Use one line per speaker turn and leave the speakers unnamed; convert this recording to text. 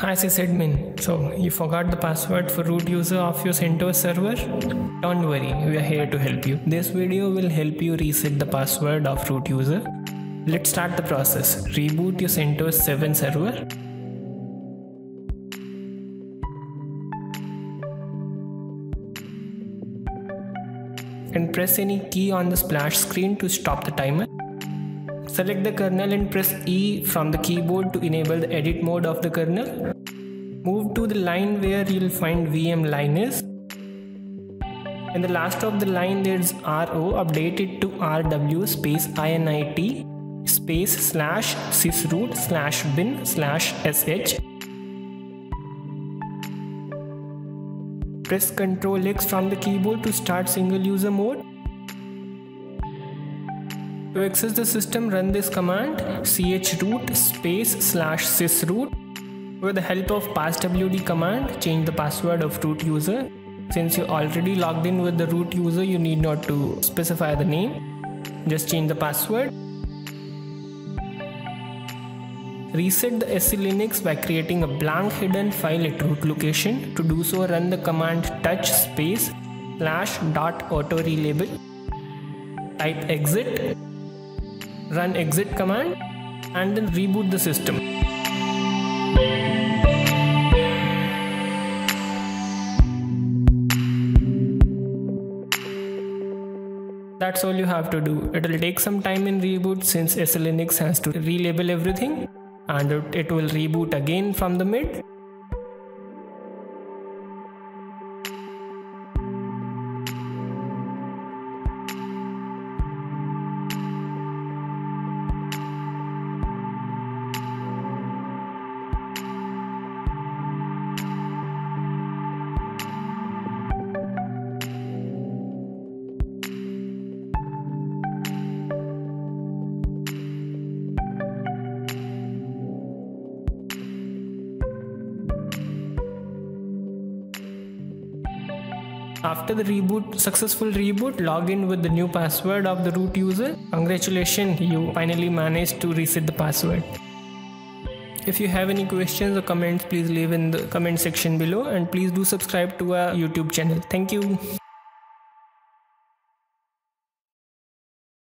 Hi sysadmin. So you forgot the password for root user of your CentOS server? Don't worry, we are here to help you. This video will help you reset the password of root user. Let's start the process. Reboot your CentOS 7 server. And press any key on the splash screen to stop the timer. Select the kernel and press E from the keyboard to enable the edit mode of the kernel. Move to the line where you'll find vmlinuz. In the last of the line there's RO, update it to RW space INIT space slash sysroot slash bin slash sh. Press Ctrl X from the keyboard to start single user mode. To access the system, run this command chroot space slash sysroot. With the help of passwd command, change the password of root user. Since you're already logged in with the root user, you need not to specify the name. Just change the password. Reset the SE Linux by creating a blank hidden file at root location. To do so, run the command touch space slash dot auto relabel. Type exit run exit command and then reboot the system. That's all you have to do. It will take some time in reboot since SE Linux has to relabel everything and it will reboot again from the mid After the reboot, successful reboot, log in with the new password of the root user. Congratulations, you finally managed to reset the password. If you have any questions or comments, please leave in the comment section below and please do subscribe to our YouTube channel. Thank you.